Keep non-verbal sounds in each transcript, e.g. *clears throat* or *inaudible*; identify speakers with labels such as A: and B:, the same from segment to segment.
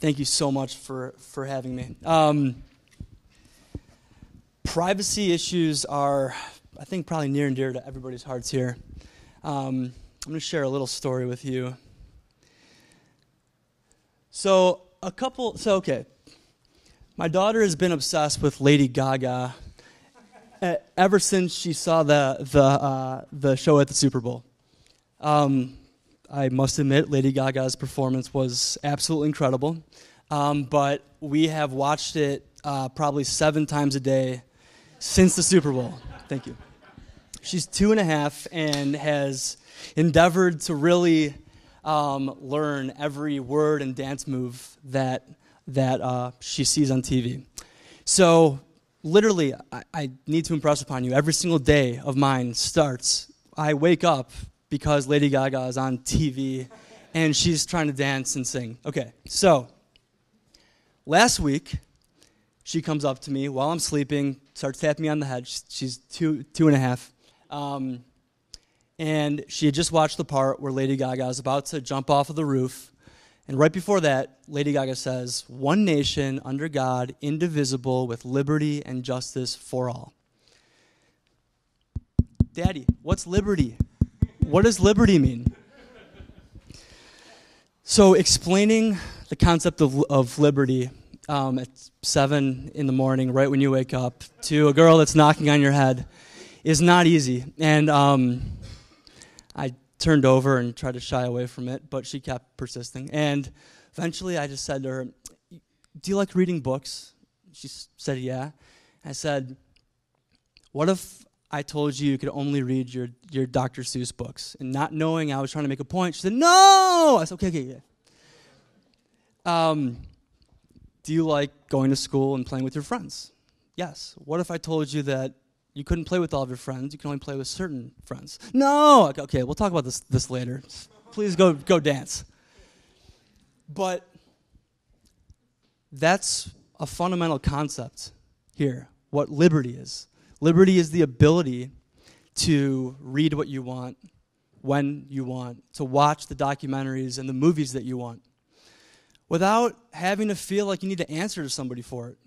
A: Thank you so much for, for having me. Um, privacy issues are, I think, probably near and dear to everybody's hearts here. Um, I'm going to share a little story with you. So, a couple, so, okay. My daughter has been obsessed with Lady Gaga ever since she saw the, the, uh, the show at the Super Bowl. Um, I must admit, Lady Gaga's performance was absolutely incredible. Um, but we have watched it uh, probably seven times a day since the Super Bowl. Thank you. She's two and a half and has endeavored to really um, learn every word and dance move that that uh, she sees on TV. So, literally, I, I need to impress upon you. Every single day of mine starts. I wake up because Lady Gaga is on TV and she's trying to dance and sing. Okay, so last week, she comes up to me while I'm sleeping, starts tapping me on the head. She's two, two and a half. Um, and she had just watched the part where Lady Gaga is about to jump off of the roof. And right before that, Lady Gaga says, One nation under God, indivisible, with liberty and justice for all. Daddy, what's liberty? What does liberty mean? So, explaining the concept of, of liberty um, at 7 in the morning, right when you wake up, to a girl that's knocking on your head is not easy. And um, I turned over and tried to shy away from it, but she kept persisting. And eventually I just said to her, Do you like reading books? She said, Yeah. I said, What if I told you you could only read your, your Dr. Seuss books. And not knowing I was trying to make a point, she said, No! I said, Okay, okay, yeah. Um, do you like going to school and playing with your friends? Yes. What if I told you that you couldn't play with all of your friends, you can only play with certain friends? No! Okay, we'll talk about this, this later. Please go, go dance. But that's a fundamental concept here, what liberty is. Liberty is the ability to read what you want, when you want, to watch the documentaries and the movies that you want, without having to feel like you need to answer to somebody for it,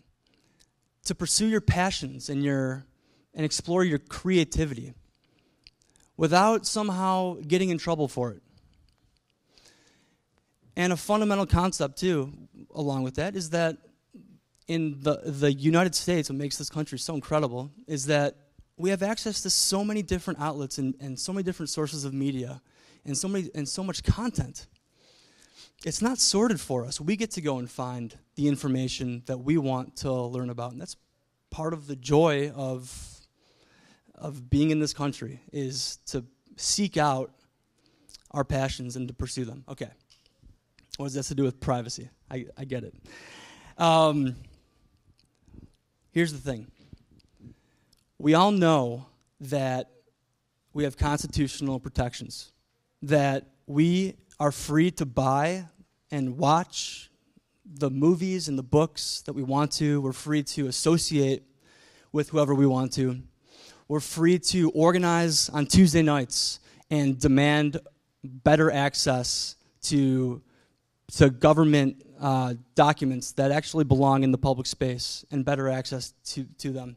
A: to pursue your passions and, your, and explore your creativity, without somehow getting in trouble for it. And a fundamental concept, too, along with that, is that in the, the United States, what makes this country so incredible is that we have access to so many different outlets and, and so many different sources of media and so, many, and so much content. It's not sorted for us. We get to go and find the information that we want to learn about. And that's part of the joy of, of being in this country is to seek out our passions and to pursue them. Okay. What does this to do with privacy? I, I get it. Um, Here's the thing we all know that we have constitutional protections, that we are free to buy and watch the movies and the books that we want to. We're free to associate with whoever we want to. We're free to organize on Tuesday nights and demand better access to, to government uh, documents that actually belong in the public space and better access to, to them.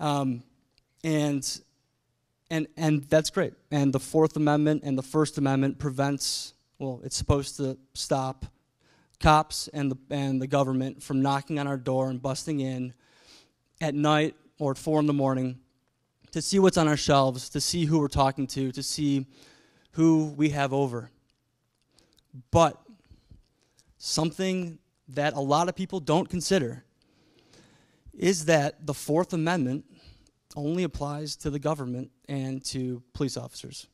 A: Um, and, and, and that's great. And the Fourth Amendment and the First Amendment prevents, well, it's supposed to stop cops and the, and the government from knocking on our door and busting in at night or at 4 in the morning to see what's on our shelves, to see who we're talking to, to see who we have over. But something that a lot of people don't consider is that the Fourth Amendment only applies to the government and to police officers.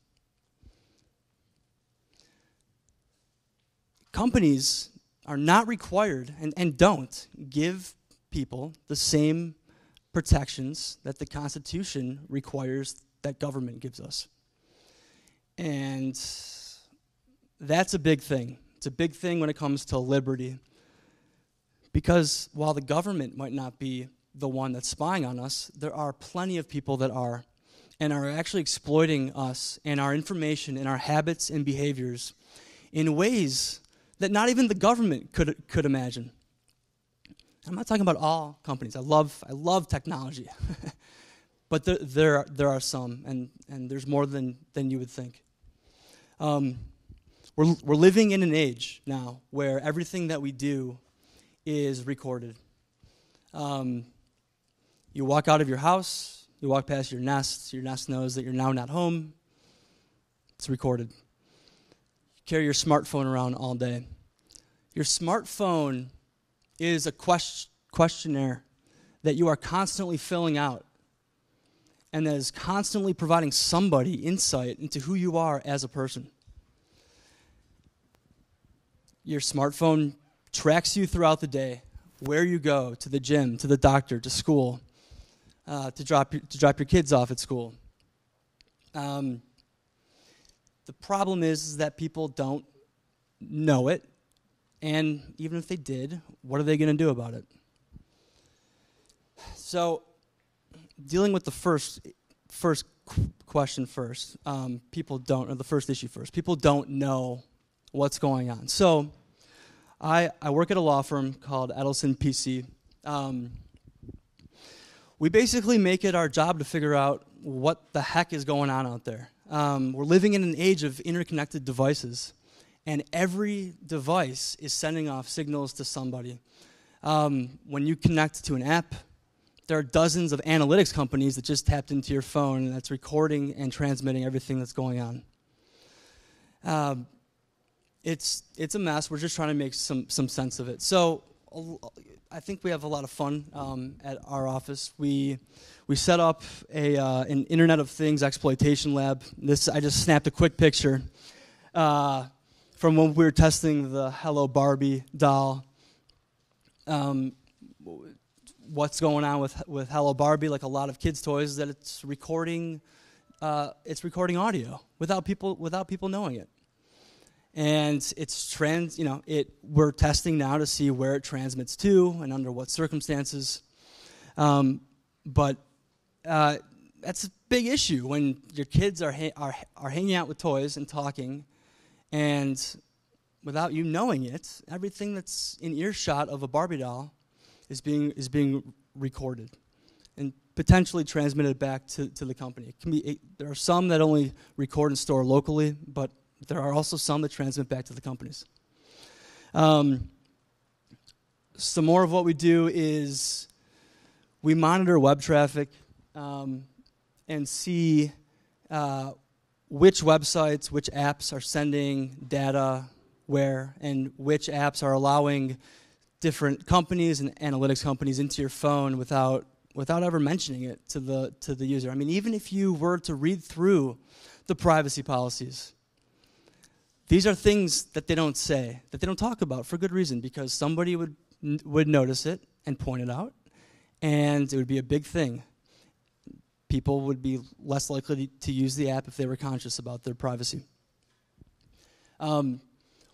A: Companies are not required and, and don't give people the same protections that the Constitution requires that government gives us. And that's a big thing. It's a big thing when it comes to liberty. Because while the government might not be the one that's spying on us, there are plenty of people that are and are actually exploiting us and our information and our habits and behaviors in ways that not even the government could, could imagine. I'm not talking about all companies. I love, I love technology. *laughs* but there, there, there are some, and, and there's more than, than you would think. Um, we're, we're living in an age now where everything that we do is recorded. Um, you walk out of your house, you walk past your nest, your nest knows that you're now not home. It's recorded. You carry your smartphone around all day. Your smartphone is a quest- questionnaire that you are constantly filling out and that is constantly providing somebody insight into who you are as a person. Your smartphone tracks you throughout the day, where you go, to the gym, to the doctor, to school, uh, to, drop your, to drop your kids off at school. Um, the problem is, is that people don't know it, and even if they did, what are they going to do about it? So, dealing with the first first question first, um, people don't, or the first issue first. People don't know what's going on. So, I I work at a law firm called Edelson PC. Um, we basically make it our job to figure out what the heck is going on out there. Um, we're living in an age of interconnected devices, and every device is sending off signals to somebody. Um, when you connect to an app, there are dozens of analytics companies that just tapped into your phone and that's recording and transmitting everything that's going on. Um, it's, it's a mess. We're just trying to make some, some sense of it. So I think we have a lot of fun um, at our office. We, we set up a, uh, an Internet of Things exploitation lab. This I just snapped a quick picture uh, from when we were testing the Hello Barbie doll. Um, what's going on with with Hello Barbie, like a lot of kids' toys, that it's recording uh, it's recording audio without people without people knowing it. And it's trans, you know, it we're testing now to see where it transmits to and under what circumstances. Um, but uh, that's a big issue when your kids are, ha- are are hanging out with toys and talking, and without you knowing it, everything that's in earshot of a Barbie doll is being, is being recorded and potentially transmitted back to, to the company. It can be, it, there are some that only record and store locally, but there are also some that transmit back to the companies. Um, some more of what we do is we monitor web traffic um, and see uh, which websites, which apps are sending data where, and which apps are allowing different companies and analytics companies into your phone without without ever mentioning it to the to the user. I mean, even if you were to read through the privacy policies, these are things that they don't say, that they don't talk about for good reason, because somebody would would notice it and point it out, and it would be a big thing. People would be less likely to use the app if they were conscious about their privacy. Um,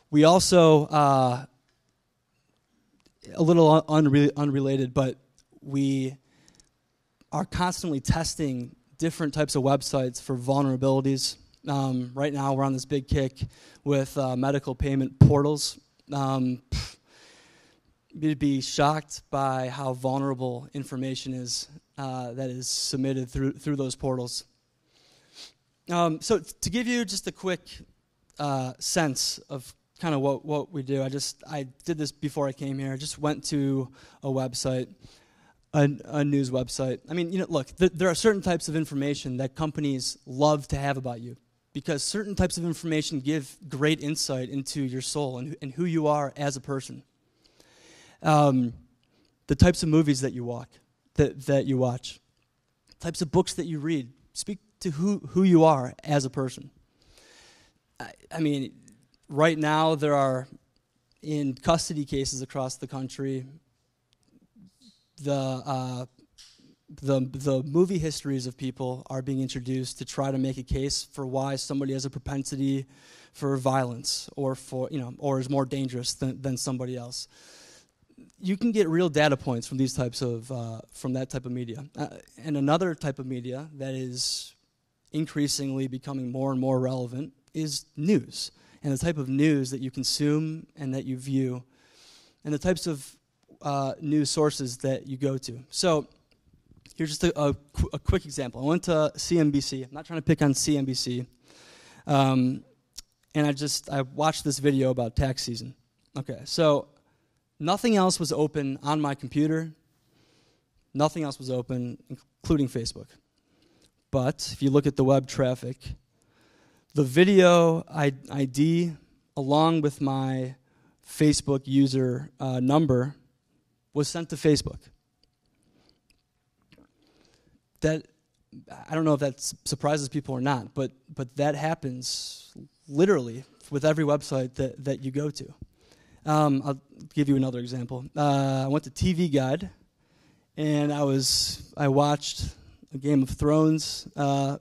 A: we also uh, a little unre- unrelated, but we are constantly testing different types of websites for vulnerabilities. Um, right now, we're on this big kick with uh, medical payment portals. Um, you'd be shocked by how vulnerable information is uh, that is submitted through through those portals. Um, so, to give you just a quick uh, sense of kind of what, what we do. I just I did this before I came here. I just went to a website, a, a news website. I mean, you know, look, th- there are certain types of information that companies love to have about you because certain types of information give great insight into your soul and, and who you are as a person. Um, the types of movies that you walk, that, that you watch, types of books that you read, speak to who, who you are as a person. I, I mean, right now, there are in custody cases across the country. The uh, the the movie histories of people are being introduced to try to make a case for why somebody has a propensity for violence or for you know or is more dangerous than, than somebody else. You can get real data points from these types of uh, from that type of media, uh, and another type of media that is increasingly becoming more and more relevant is news and the type of news that you consume and that you view, and the types of uh, news sources that you go to. So, here's just a, a, a, quick example. I went to CNBC. I'm not trying to pick on CNBC. Um, and I just I watched this video about tax season. Okay, so nothing else was open on my computer. Nothing else was open, including Facebook. But if you look at the web traffic, the video ID along with my Facebook user uh, number was sent to Facebook. That I don't know if that surprises people or not, but but that happens literally with every website that, that you go to. Um, I'll give you another example. Uh, I went to TV Guide, and I was I watched a Game of Thrones uh,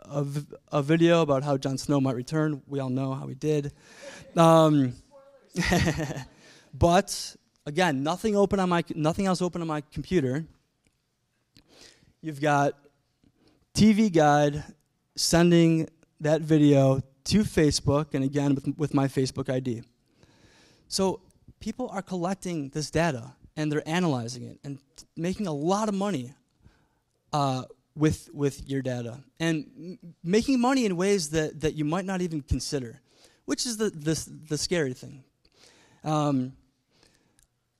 A: a, a video about how Jon Snow might return. We all know how he did. Um, *laughs* but again, nothing open on my nothing else open on my computer. You've got TV Guide sending that video to Facebook, and again with, with my Facebook ID. So people are collecting this data and they're analyzing it and making a lot of money uh, with, with your data and making money in ways that, that you might not even consider, which is the, the, the scary thing. Um,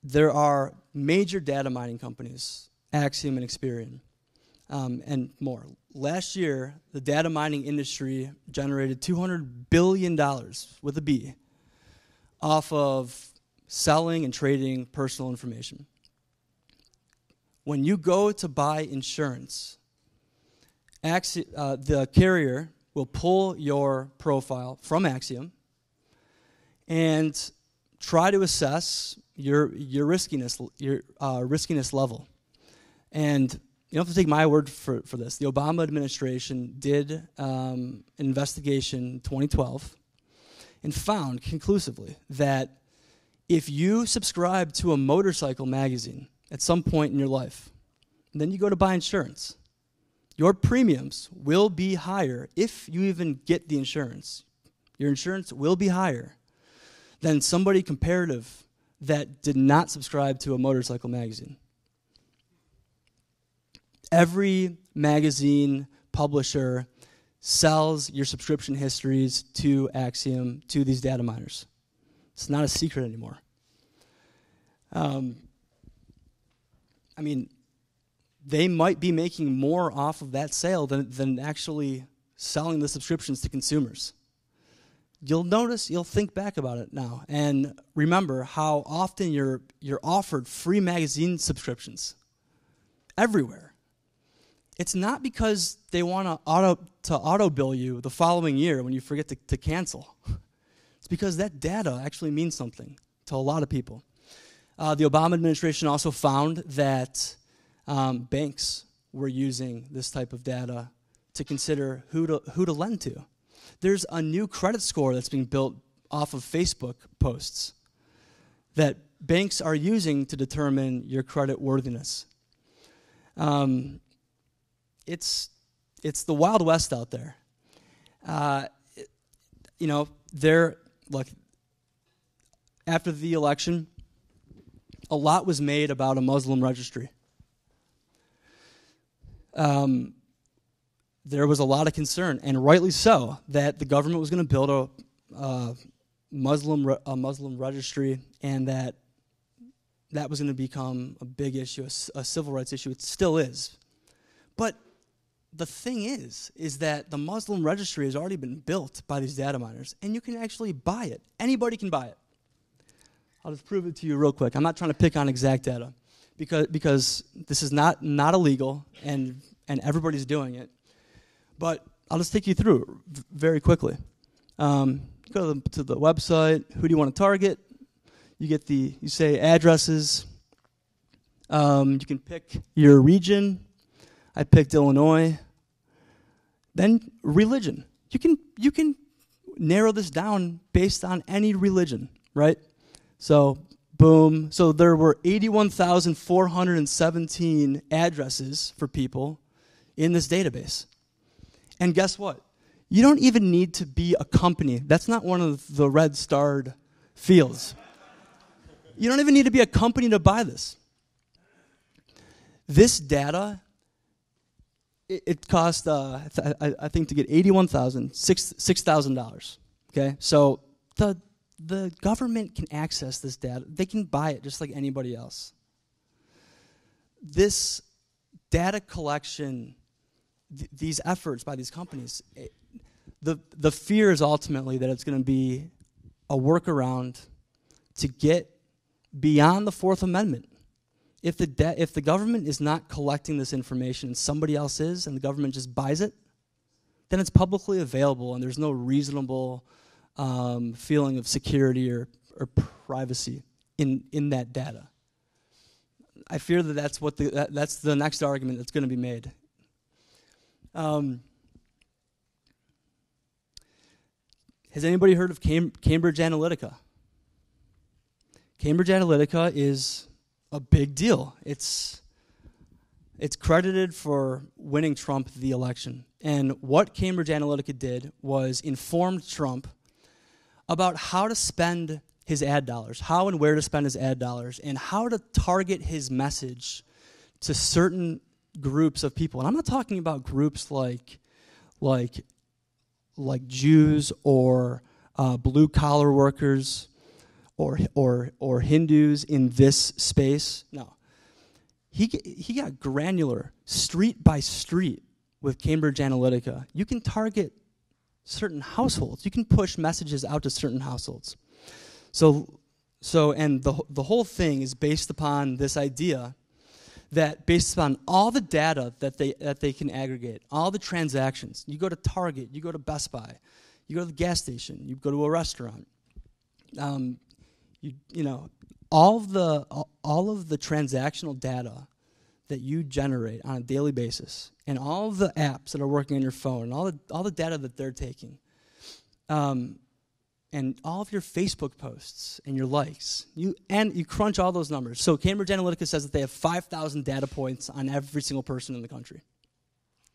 A: there are major data mining companies, Acxiom and Experian, um, and more. Last year, the data mining industry generated $200 billion with a B off of selling and trading personal information. When you go to buy insurance, Axi- uh, the carrier will pull your profile from Acxiom and try to assess your, your riskiness, your uh, riskiness level. And you don't have to take my word for, for this. The Obama administration did um, an investigation in 2012 and found conclusively that if you subscribe to a motorcycle magazine at some point in your life, then you go to buy insurance, your premiums will be higher if you even get the insurance. Your insurance will be higher than somebody comparative that did not subscribe to a motorcycle magazine every magazine publisher sells your subscription histories to Acxiom, to these data miners. It's not a secret anymore. Um, I mean, they might be making more off of that sale than, than actually selling the subscriptions to consumers. You'll notice, you'll think back about it now, and remember how often you're, you're offered free magazine subscriptions everywhere it's not because they want to auto, to auto bill you the following year when you forget to, to cancel. *laughs* It's because that data actually means something to a lot of people. Uh, the Obama administration also found that um, banks were using this type of data to consider who to, who to lend to. There's a new credit score that's being built off of Facebook posts that banks are using to determine your credit worthiness. Um, it's it's the wild west out there. Uh, you know, there look after the election, a lot was made about a Muslim registry. Um, there was a lot of concern, and rightly so, that the government was going to build a, a Muslim a Muslim registry, and that that was going to become a big issue, a, a civil rights issue. It still is, but the thing is, is that the Muslim registry has already been built by these data miners, and you can actually buy it. Anybody can buy it. I'll just prove it to you real quick. I'm not trying to pick on exact data, because because this is not not illegal, and and everybody's doing it. But I'll just take you through very quickly. Um, go to the, to the website. Who do you want to target? You get the you say addresses. Um, you can pick your region. I picked Illinois. Then religion. You can you can narrow this down based on any religion, right? So boom. So there were 81,417 addresses for people in this database. And guess what? You don't even need to be a company. That's not one of the red starred fields. You don't even need to be a company to buy this. This data, it, it cost, uh, I, I, think, to get $81,000, $6,000. okay? So the, the government can access this data. They can buy it just like anybody else. This data collection, th- these efforts by these companies, it, the, the fear is ultimately that it's going to be a workaround to get beyond the Fourth Amendment. If the, de- if the government is not collecting this information and somebody else is, and the government just buys it, then it's publicly available and there's no reasonable um, feeling of security or, or privacy in, in that data. I fear that that's, what the, that, that's the next argument that's going to be made. Um, has anybody heard of Cam- Cambridge Analytica? Cambridge Analytica is a big deal. It's it's credited for winning Trump the election. And what Cambridge Analytica did was informed Trump about how to spend his ad dollars, how and where to spend his ad dollars, and how to target his message to certain groups of people. And I'm not talking about groups like like like Jews or uh, blue collar workers or, or, or Hindus in this space. No. He, he got granular, street by street, with Cambridge Analytica. You can target certain households, you can push messages out to certain households. So, so and the, the whole thing is based upon this idea that based upon all the data that they, that they can aggregate, all the transactions, you go to Target, you go to Best Buy, you go to the gas station, you go to a restaurant, um, you, you know, all of the all of the transactional data that you generate on a daily basis, and all of the apps that are working on your phone, and all the all the data that they're taking, um, and all of your Facebook posts and your likes, you and you crunch all those numbers. So Cambridge Analytica says that they have 5,000 data points on every single person in the country.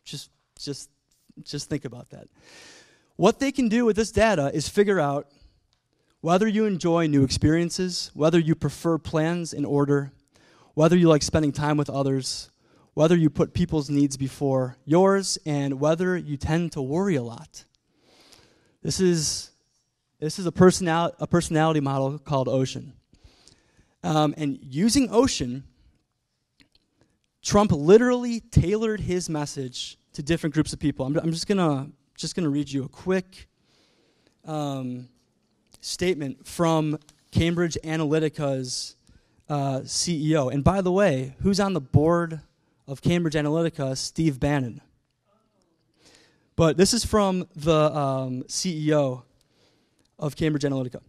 A: Just just just think about that. What they can do with this data is figure out whether you enjoy new experiences, whether you prefer plans in order, whether you like spending time with others, whether you put people's needs before yours, and whether you tend to worry a lot. This is, this is a, personal, a personality model called Ocean. Um, and using Ocean, Trump literally tailored his message to different groups of people. I'm, I'm just to just gonna read you a quick. Um, statement from Cambridge Analytica's uh, CEO. And by the way, who's on the board of Cambridge Analytica? Steve Bannon. But this is from the um, CEO of Cambridge Analytica.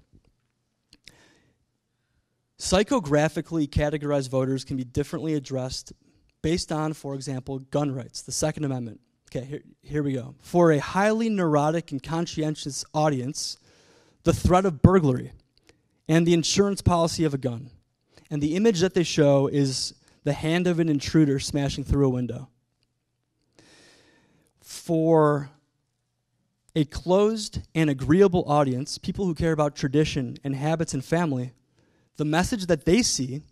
A: Psychographically categorized voters can be differently addressed based on, for example, gun rights, the Second Amendment. Okay, here, here we go. For a highly neurotic and conscientious audience, the threat of burglary, and the insurance policy of a gun. And the image that they show is the hand of an intruder smashing through a window. For a closed and agreeable audience, people who care about tradition and habits and family, the message that they see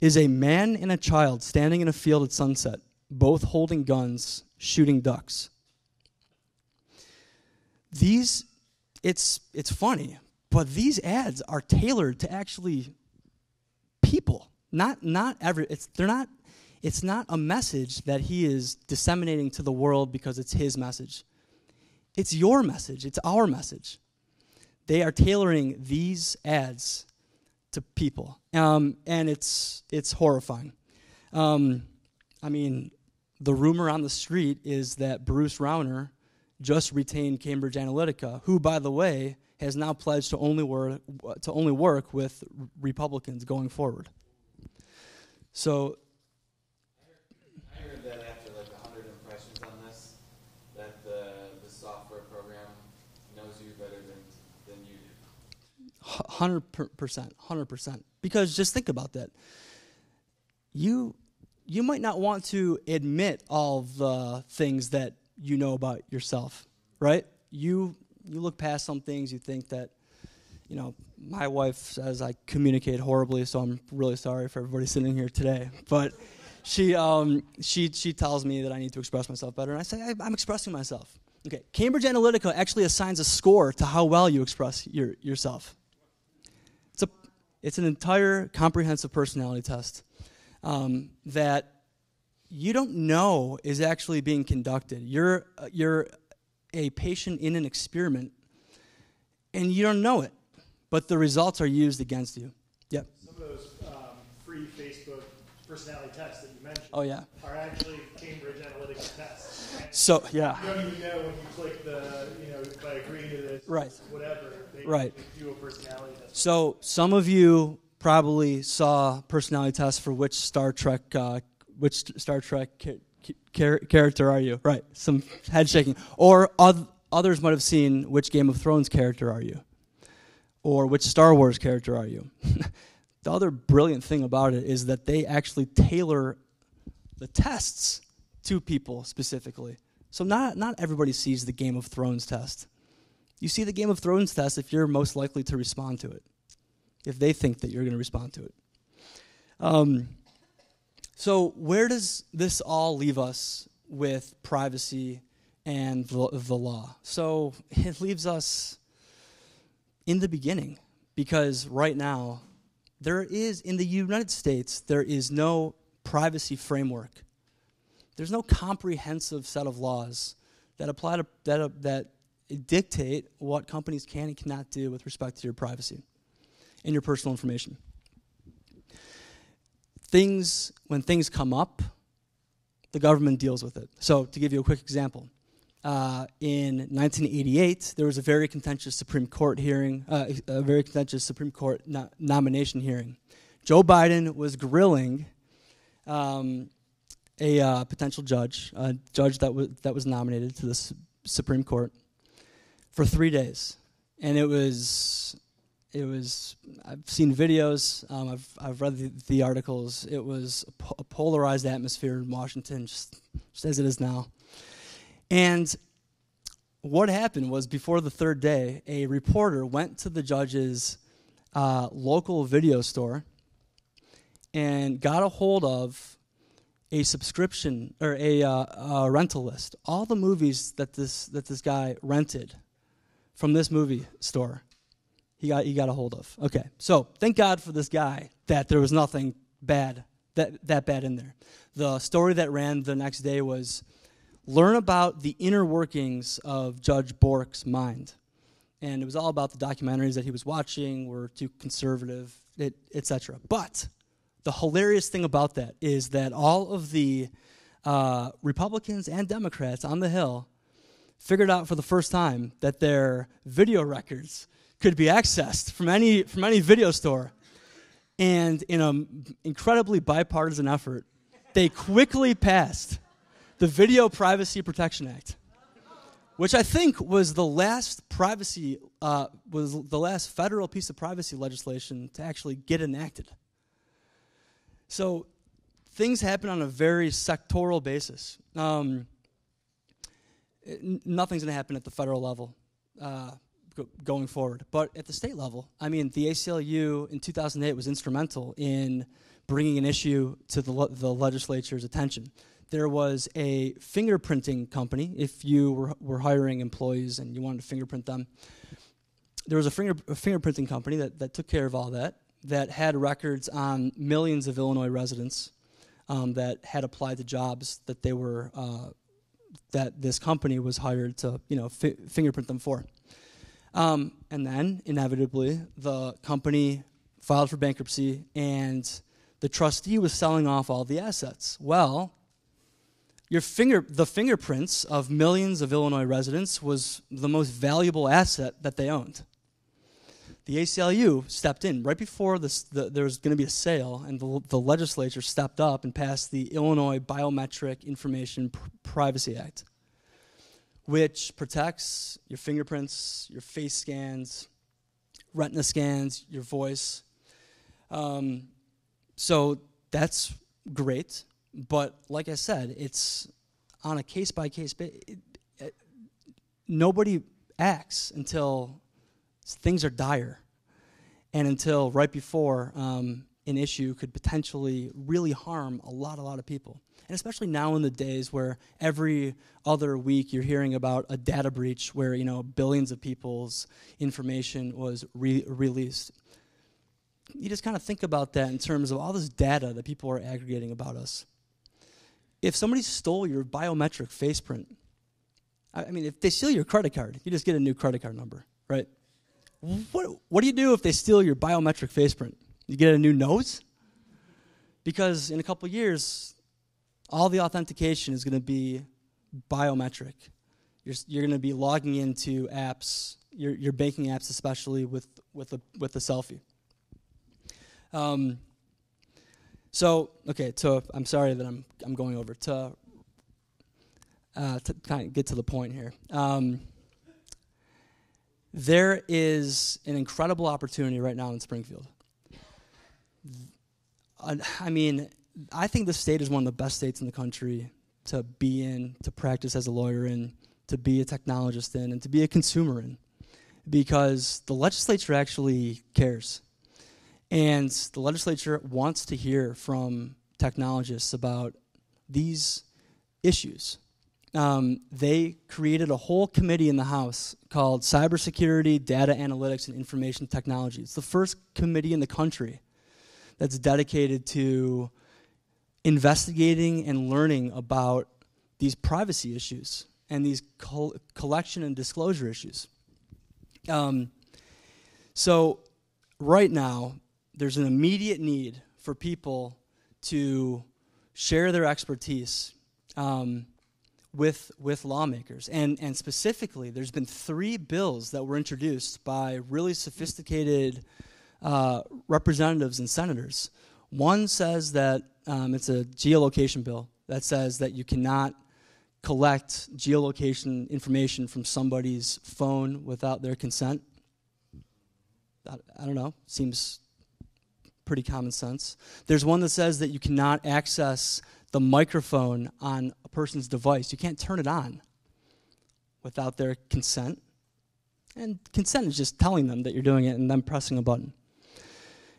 A: is a man and a child standing in a field at sunset, both holding guns, shooting ducks. These it's it's funny, but these ads are tailored to actually people, not not every. It's they're not. It's not a message that he is disseminating to the world because it's his message. It's your message. It's our message. They are tailoring these ads to people, um, and it's it's horrifying. Um, I mean, the rumor on the street is that Bruce Rauner just retained Cambridge Analytica, who, by the way, has now pledged to only work to only work with Republicans going forward. So.
B: I heard that after like 100 impressions on this, that the, the software program knows you better than, than you do.
A: Hundred percent, hundred percent. Because just think about that. You you might not want to admit all the things that you know about yourself, right? you you look past some things. You think that, you know, my wife says I communicate horribly, so I'm really sorry for everybody *laughs* sitting here today. But she um, she she tells me that I need to express myself better, and I say I'm expressing myself. Okay, Cambridge Analytica actually assigns a score to how well you express your, yourself. It's a it's an entire comprehensive personality test um, that you don't know is actually being conducted. You're, uh, you're a patient in an experiment, and you don't know it, but the results are used against you. Yep.
C: Some of those um, free Facebook personality tests that you mentioned
A: oh, yeah.
C: are actually Cambridge Analytica tests. And
A: so, yeah.
C: You don't even know when you click the, you know, by agreeing to this,
A: right.
C: whatever, they,
A: right.
C: they do a personality test.
A: So, some of you probably saw personality tests for which Star Trek uh, which Star Trek char- character are you? Right, some head shaking. Or oth- others might have seen which Game of Thrones character are you? Or which Star Wars character are you? *laughs* the other brilliant thing about it is that they actually tailor the tests to people specifically. So not not everybody sees the Game of Thrones test. You see the Game of Thrones test if you're most likely to respond to it, if they think that you're going to respond to it. Um, so, where does this all leave us with privacy and the, law? So, it leaves us in the beginning because right now, there is, in the United States, there is no privacy framework. There's no comprehensive set of laws that apply to, that, uh, that dictate what companies can and cannot do with respect to your privacy and your personal information things, when things come up, the government deals with it. So, to give you a quick example, uh, in 1988, there was a very contentious Supreme Court hearing, uh, a very contentious Supreme Court no- nomination hearing. Joe Biden was grilling um, a uh, potential judge, a judge that was that was nominated to the S- Supreme Court, for three days, and it was it was I've seen videos, um, I've I've read the, the, articles. It was a, po- a, polarized atmosphere in Washington, just, just as it is now. And what happened was before the third day, a reporter went to the judge's uh, local video store and got a hold of a subscription or a, uh, a rental list. All the movies that this that this guy rented from this movie store he got, he got a hold of. Okay, so thank God for this guy that there was nothing bad, that, that bad in there. The story that ran the next day was learn about the inner workings of Judge Bork's mind. And it was all about the documentaries that he was watching were too conservative, etc. But the hilarious thing about that is that all of the uh, Republicans and Democrats on the Hill figured out for the first time that their video records could be accessed from any, from any video store. And in an incredibly bipartisan effort, they quickly passed the Video Privacy Protection Act, which I think was the last privacy, uh, was the last federal piece of privacy legislation to actually get enacted. So things happen on a very sectoral basis. Um, nothing's going to happen at the federal level. Uh, going forward. But at the state level, I mean, the ACLU in 2008 was instrumental in bringing an issue to the, le- the legislature's attention. There was a fingerprinting company, if you were, were hiring employees and you wanted to fingerprint them, there was a, finger, a fingerprinting company that, that took care of all that, that had records on millions of Illinois residents um, that had applied to jobs that they were, uh, that this company was hired to, you know, fi- fingerprint them for. Um, and then, inevitably, the company filed for bankruptcy and the trustee was selling off all the assets. Well, your finger, the fingerprints of millions of Illinois residents was the most valuable asset that they owned. The ACLU stepped in right before this, the, there was going to be a sale, and the, the, legislature stepped up and passed the Illinois Biometric Information Pr- Privacy Act which protects your fingerprints, your face scans, retina scans, your voice. Um, so that's great, but like I said, it's on a case by case basis. Nobody acts until things are dire and until right before um, an issue could potentially really harm a lot, a lot of people. And especially now in the days where every other week you're hearing about a data breach where you know billions of people's information was re- released. You just kind of think about that in terms of all this data that people are aggregating about us. If somebody stole your biometric face print, I I mean, if they steal your credit card, you just get a new credit card number, right? What, what do you do if they steal your biometric face print? You get a new nose? Because in a couple years, all the authentication is going to be biometric. You're, you're going to be logging into apps, your, your banking apps especially, with, with, a, with a selfie. Um, so, okay, so I'm sorry that I'm, I'm going over. To, uh, to kind of get to the point here. Um, there is an incredible opportunity right now in Springfield. I mean, I think the state is one of the best states in the country to be in, to practice as a lawyer in, to be a technologist in, and to be a consumer in, because the legislature actually cares. And the legislature wants to hear from technologists about these issues um, they created a whole committee in the House called Cybersecurity, Data Analytics, and Information Technology. It's the first committee in the country that's dedicated to investigating and learning about these privacy issues and these col- collection and disclosure issues. Um, so, right now, there's an immediate need for people to share their expertise. Um, with, with lawmakers. And, and specifically, there's been three bills that were introduced by really sophisticated uh, representatives and senators. One says that um, it's a geolocation bill that says that you cannot collect geolocation information from somebody's phone without their consent. I, I don't know, seems pretty common sense. There's one that says that you cannot access the microphone on a person's device. You can't turn it on without their consent. And consent is just telling them that you're doing it and then pressing a button.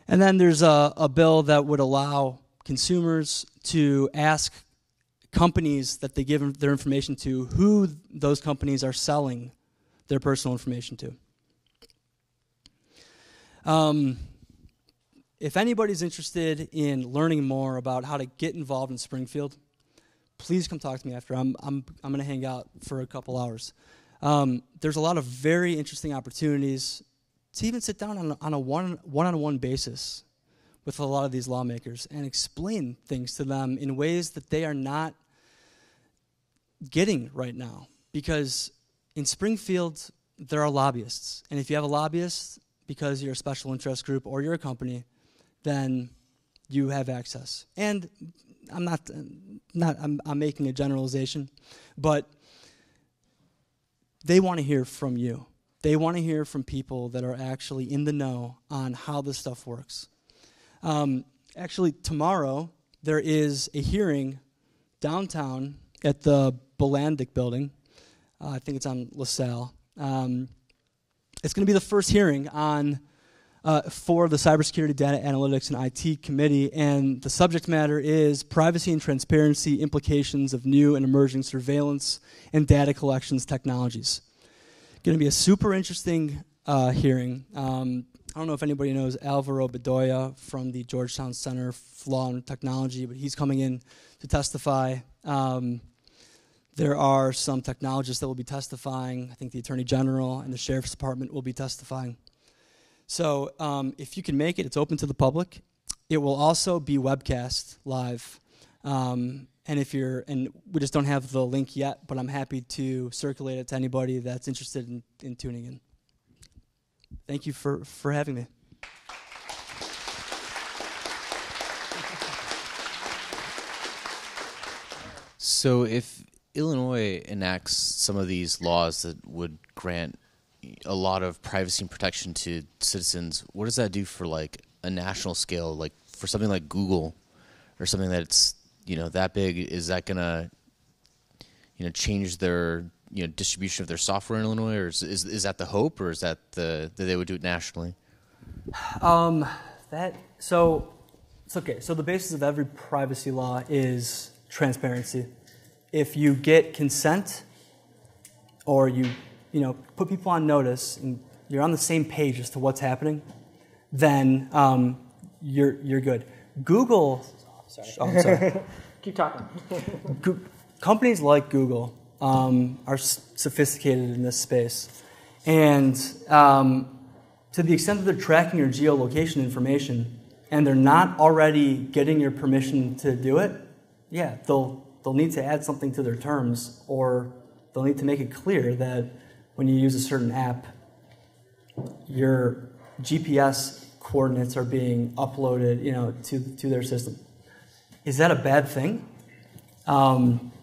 A: And then there's a, a bill that would allow consumers to ask companies that they give their information to who those companies are selling their personal information to. Um, if anybody's interested in learning more about how to get involved in Springfield, please come talk to me after. I'm, I'm, I'm going to hang out for a couple hours. Um, there's a lot of very interesting opportunities to even sit down on, on a one, one-on-one basis with a lot of these lawmakers and explain things to them in ways that they are not getting right now. Because in Springfield, there are lobbyists. And if you have a lobbyist because you're a special interest group or you're a company – then you have access. And I'm not, not I'm, I'm making a generalization, but they want to hear from you. They want to hear from people that are actually in the know on how this stuff works. Um, actually, tomorrow there is a hearing downtown at the Bilandic building. Uh, I think it's on LaSalle. Um, it's going to be the first hearing on uh, for the Cybersecurity Data Analytics and IT Committee, and the subject matter is privacy and transparency implications of new and emerging surveillance and data collections technologies. Going to be a super interesting uh, hearing. Um, I don't know if anybody knows Alvaro Bedoya from the Georgetown Center for Law and Technology, but he's coming in to testify. Um, there are some technologists that will be testifying. I think the Attorney General and the Sheriff's Department will be testifying. So um, if you can make it, it's open to the public. It will also be webcast live. Um, and if you're, and we just don't have the link yet, but I'm happy to circulate it to anybody that's interested in, in tuning in. Thank you for, for having me.
D: So if Illinois enacts some of these laws that would grant a lot of privacy and protection to citizens. What does that do for like a national scale, like for something like Google or something that's you know that big? Is that gonna you know change their you know distribution of their software in Illinois, or is is, is that the hope, or is that the that they would do it nationally?
A: Um, that so it's okay. So the basis of every privacy law is transparency. If you get consent, or you you know put people on notice, and you're on the same page as to what's happening, then um, you're you're good. Google. Sorry. Oh, I'm sorry. *laughs*
E: Keep talking. *laughs*
A: Go- companies like Google um, are s- sophisticated in this space, and um, to the extent that they're tracking your geolocation information, and they're not already getting your permission to do it, yeah, they'll they'll need to add something to their terms, or they'll need to make it clear that when you use a certain app, your GPS coordinates are being uploaded, you know, to to their system. Is that a bad thing? Um,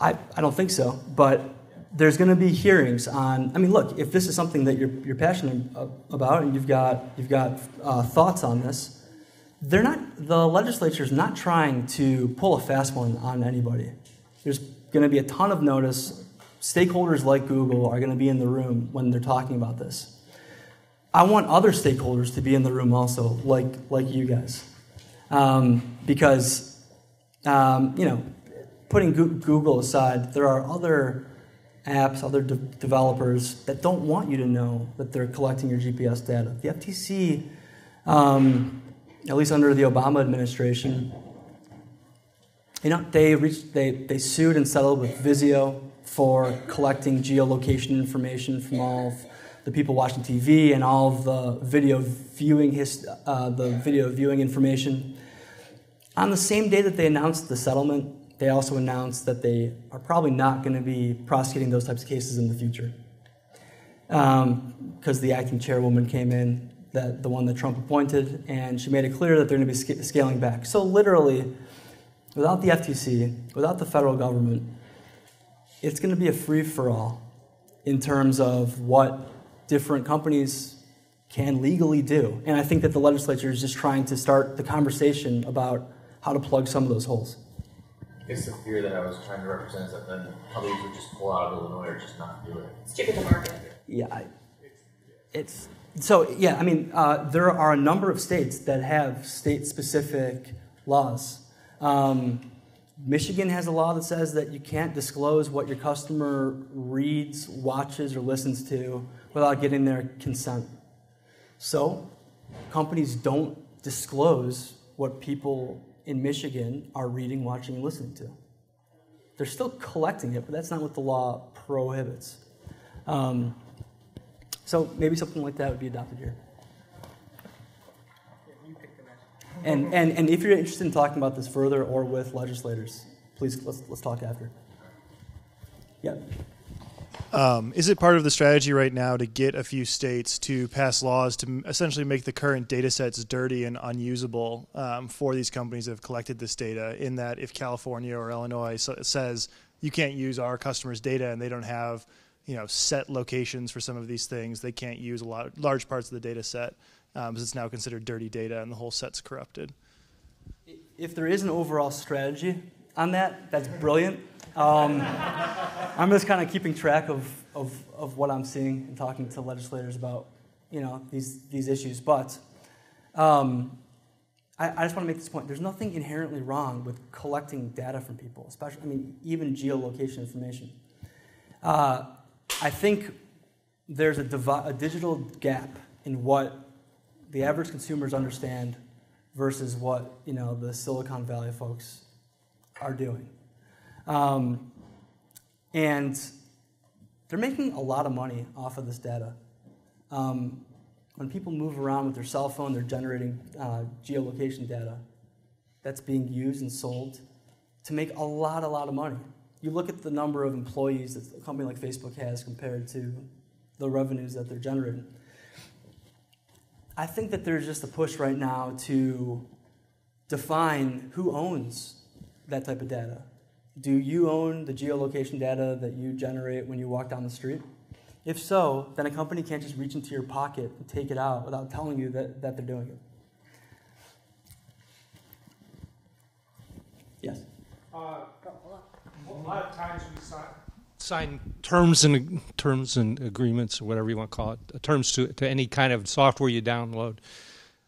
A: I, I don't think so, but there's going to be hearings on. I mean, look, if this is something that you're, you're passionate about and you've got you've got uh, thoughts on this, they're not. The legislature's not trying to pull a fast one on anybody. There's going to be a ton of notice. Stakeholders like Google are going to be in the room when they're talking about this. I want other stakeholders to be in the room also, like like you guys, um, because um, you know, putting Google aside, there are other apps, other de- developers that don't want you to know that they're collecting your GPS data. The FTC, um, at least under the Obama administration, you know, they reached, they, they sued and settled with Vizio for collecting geolocation information from all of the people watching TV and all of the video viewing his, uh, the video viewing information. On the same day that they announced the settlement, they also announced that they are probably not going to be prosecuting those types of cases in the future. Because the acting chairwoman came in, that, the one that Trump appointed, and she made it clear that they're going to be sca- scaling back. So, literally, without the FTC, without the federal government, it's going to be a free for all in terms of what different companies can legally do. And I think that the legislature is just trying to start the conversation about how to plug some of those holes.
F: I guess the fear that I was trying to represent is that then companies would just pull out of Illinois or just not do it.
E: Stick with the market.
A: Yeah, I, it's so. Yeah, I mean, uh, there are a number of states that have state-specific laws. Um, Michigan has a law that says that you can't disclose what your customer reads, watches, or listens to without getting their consent. So, companies don't disclose what people in Michigan are reading, watching, and listening to. They're still collecting it, but that's not what the law prohibits. Um, so maybe something like that would be adopted here. And, and, and if you're interested in talking about this further or with legislators, please let's, let's talk after. Yeah.
C: Um, is it part of the strategy right now to get a few states to pass laws to essentially make the current data sets dirty and unusable um, for these companies that have collected this data? In that, if California or Illinois s- says you can't use our customers' data and they don't have you know set locations for some of these things, they can't use a lot large parts of the data set um, because it's now considered dirty data and the whole set's corrupted.
A: If there is an overall strategy on that, that's brilliant. Um, *laughs* I'm just kind of keeping track of, of, of what I'm seeing and talking to legislators about, you know, these, these issues. But um, I, I just want to make this point. There's nothing inherently wrong with collecting data from people, especially, I mean, even geolocation information. Uh, I think there's a, divi- a digital gap in what the average consumers understand versus what you know the Silicon Valley folks are doing, um, and they're making a lot of money off of this data. Um, when people move around with their cell phone, they're generating uh, geolocation data that's being used and sold to make a lot, a lot of money. You look at the number of employees that a company like Facebook has compared to the revenues that they're generating. I think that there's just a push right now to define who owns that type of data. Do you own the geolocation data that you generate when you walk down the street? If so, then a company can't just reach into your pocket and take it out without telling you that, that they're doing it. Yes.
G: Uh, a lot of times we sign,
E: sign terms and terms and agreements or whatever you want to call it, uh, terms to to any kind of software you download.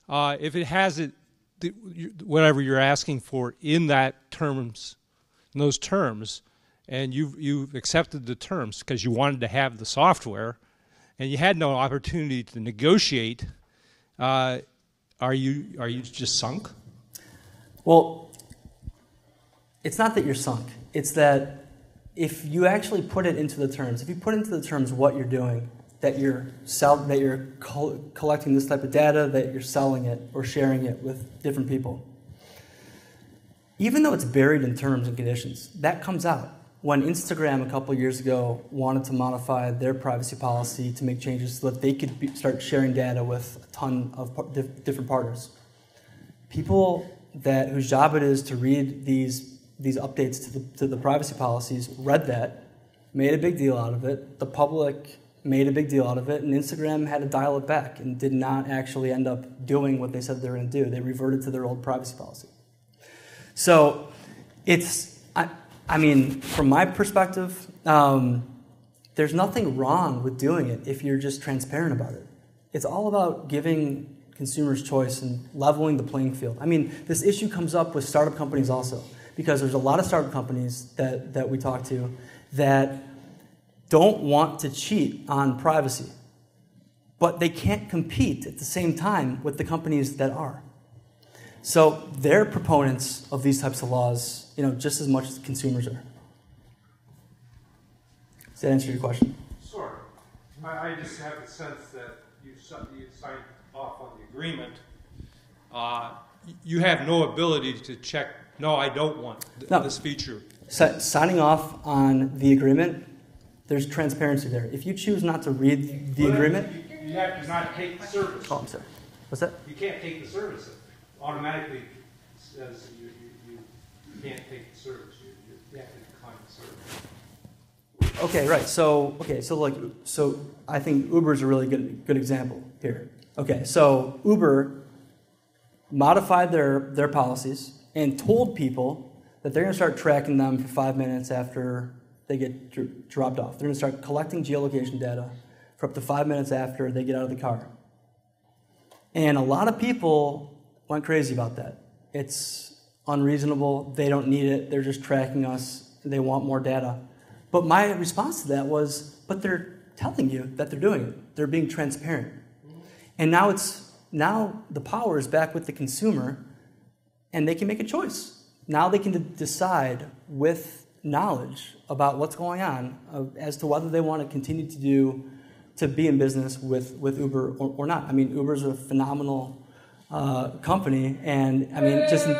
E: Uh, if it has it, whatever you're asking for in that terms, in those terms, and you've you've accepted the terms because you wanted to have the software, and you had no opportunity to negotiate, uh, are you are you just sunk?
A: Well, it's not that you're sunk. It's that if you actually put it into the terms, if you put into the terms what you're doing, that you're sell, that you're col- collecting this type of data, that you're selling it or sharing it with different people, even though it's buried in terms and conditions, that comes out. When Instagram a couple years ago wanted to modify their privacy policy to make changes so that they could be, start sharing data with a ton of par- dif- different partners, people that whose job it is to read these these updates to the, to the privacy policies read that, made a big deal out of it. The public made a big deal out of it, and Instagram had to dial it back and did not actually end up doing what they said they were going to do. They reverted to their old privacy policy. So it's, I, I mean, from my perspective, um, there's nothing wrong with doing it if you're just transparent about it. It's all about giving consumers choice and leveling the playing field. I mean, this issue comes up with startup companies also, because there's a lot of startup companies that, that we talk to that don't want to cheat on privacy, but they can't compete at the same time with the companies that are. So they're proponents of these types of laws, you know, just as much as consumers are. Does that answer your question?
E: Of. I, just have the sense that you, you signed off on the agreement. Uh, you have no ability to check, no, I don't want th-
A: No.
E: this feature.
A: Si- signing off on the agreement, there's transparency there. If you choose not to read the agreement,
E: You, you have to not take the service.
A: oh, I'm sorry. What's that?
E: You can't take the service. It automatically says you, you, you can't take the service. You, you- you have to decline the service.
A: Okay, right. So, okay, so like, so I think Uber is a really good good example here. Okay, so Uber modified their their policies and told people that they're going to start tracking them for five minutes after they get dr- dropped off. They're going to start collecting geolocation data for up to five minutes after they get out of the car. And a lot of people went crazy about that. It's unreasonable. They don't need it. They're just tracking us. They want more data. But my response to that was, but they're telling you that they're doing it. They're being transparent. And now it's now the power is back with the consumer and they can make a choice. Now they can decide with knowledge about what's going on as to whether they want to continue to do to be in business with, with Uber or, or not. I mean, Uber's a phenomenal uh, company, and I mean, just in,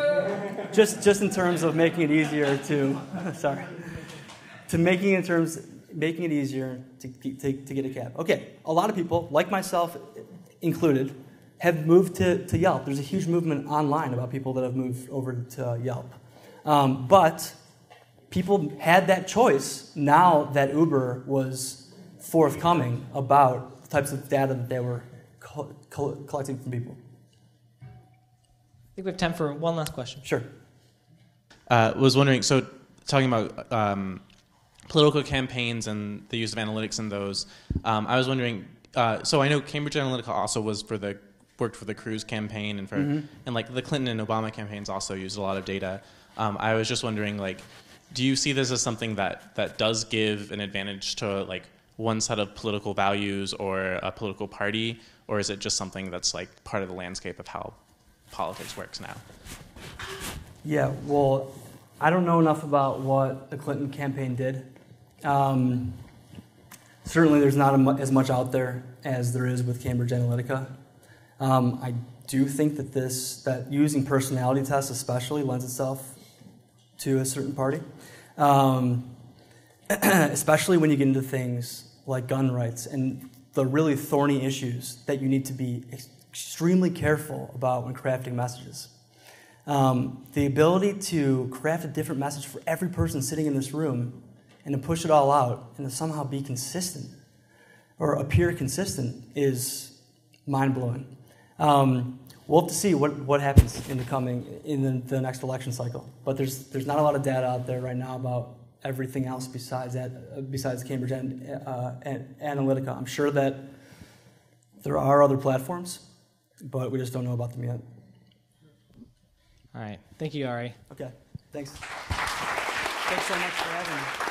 A: just just in terms of making it easier to *laughs* sorry to making it in terms making it easier to, to, to get a cab. Okay, a lot of people, like myself included, have moved to, to Yelp. There's a huge movement online about people that have moved over to Yelp. Um, but people had that choice now that Uber was forthcoming about the types of data that they were co- co- collecting from people.
G: I think we have time for one last question.
A: Sure.
H: Uh, was wondering, so talking about um, political campaigns and the use of analytics in those, um, I was wondering. Uh, so I know Cambridge Analytica also was for the worked for the Cruz campaign and for and like the Clinton and Obama campaigns also used a lot of data. Um, I was just wondering, like, do you see this as something that that does give an advantage to like one set of political values or a political party, or is it just something that's like part of the landscape of how politics works now?
A: Yeah, well, I don't know enough about what the Clinton campaign did. Um, certainly, there's not a mu- as much out there as there is with Cambridge Analytica. Um, I do think that this, that using personality tests especially, lends itself to a certain party, um, *clears throat* especially when you get into things like gun rights and the really thorny issues that you need to be ex- extremely careful about when crafting messages. Um, the ability to craft a different message for every person sitting in this room and to push it all out and to somehow be consistent or appear consistent is mind blowing. Um, we'll have to see what, what happens in the coming in the, the next election cycle. But there's there's not a lot of data out there right now about everything else besides that, uh, besides Cambridge and, uh, and Analytica. I'm sure that there are other platforms, but we just don't know about them yet.
G: All right. Thank you, Ari.
A: Okay, thanks. Thanks so much for having me.